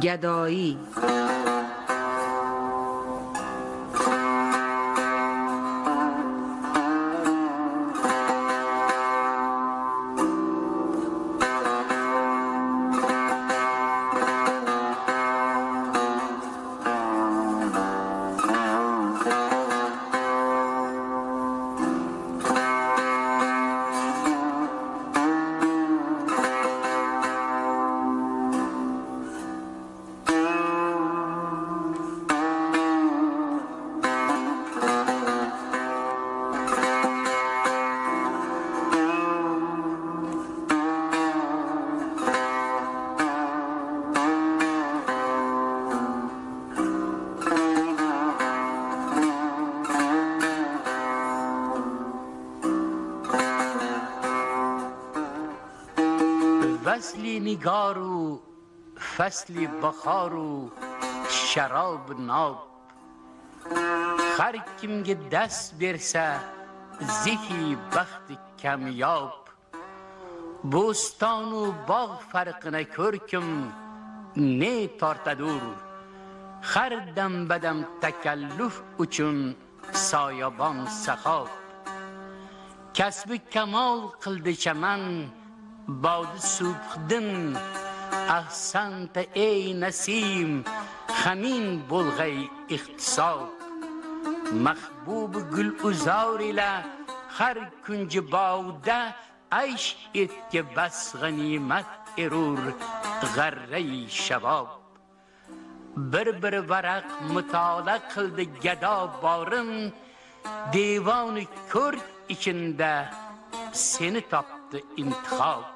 گدایی وصلی نگار و فصلی بخار و شراب ناب har kimga dast bersa zehi baxt kamyob bo'stonu bog' farqini ko'rkim ne tortadur har dam badam takalluf uchun soyabon sahob kasbi kamol qildi chaman bodi subhdin ahsanta ey nasim hamin bo'lg'ay ihtisob mahbub gul uzor ila har kunji bovda aysh etga bas g'animat erur g'array shabob. Bir bir varaq mutola qildi gado borin devoni ko'r ichinda seni topdi intihob.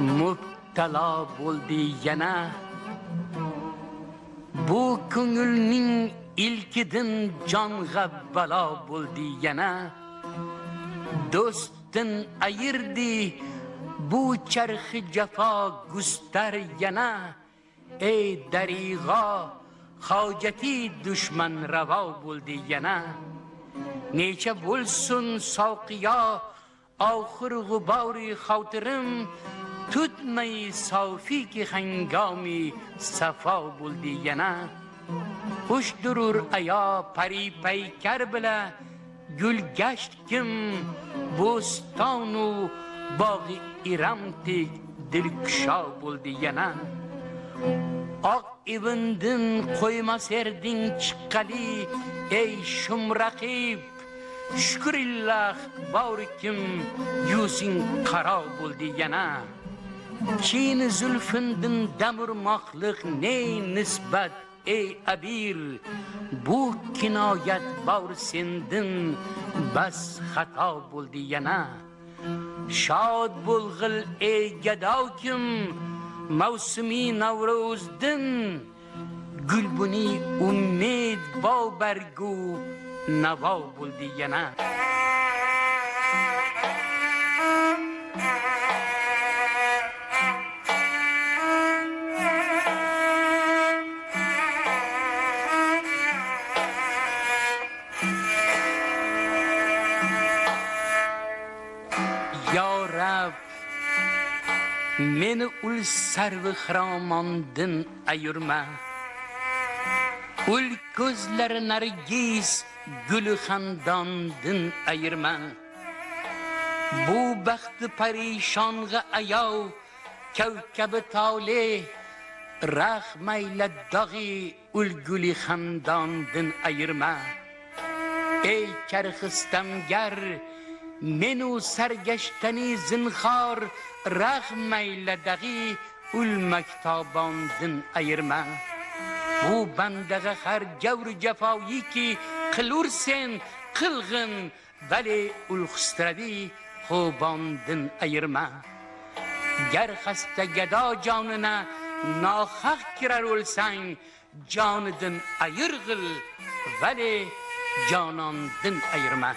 mubtalo bo'ldi yana. Bu ko'ngilning ilkidan jonga balo bo'ldi yana. Do'stin ayirdi bu charxi jafo gustar yana. Ey darig'o hojati dushman ravo bo'ldi yana. Necha bo'lsin savqiyo oxir g'ubori xotirim tutmay софӣ ki ҳангоми сафо bo'ldi yana. Хуш durur аё pari paykar bila gul gasht kim bo'stonu bog'i iramdek dilkusho bo'ldi yana. Oq ibindin qo'ymas erding chiqqali ey shumraqib shukrillah bori kim yuzing qaro bo'ldi yana. Chin zulfindin damurmoqliq ne nisbat ey abir? Bu kinoyat bor sendin bas xato bo'ldi yana shod bo'lg'il ey gado kim? Mavsumi navro'zdin gulbuni umid bobargu navo bo'ldi yana meni ul sarvi xiromondin ayurma. Ul ko'zlari nargiz guli xandondin ayirma bu baxti parishonga ayov kavkabi tole rahmayla dog'i ul guli xandondin ayirma ey charxistamgar menu sargashtani zinhor rahmayla dag'i ul maktobondin ayirma. Bu bandaga har javr jafoyiki qilursen qilg'in vali ulxustradi xo'bondin ayirma. Gar xasta gado jonina nohaq kirar o'lsang jonidan ayirg'il vali jonondan ayirma.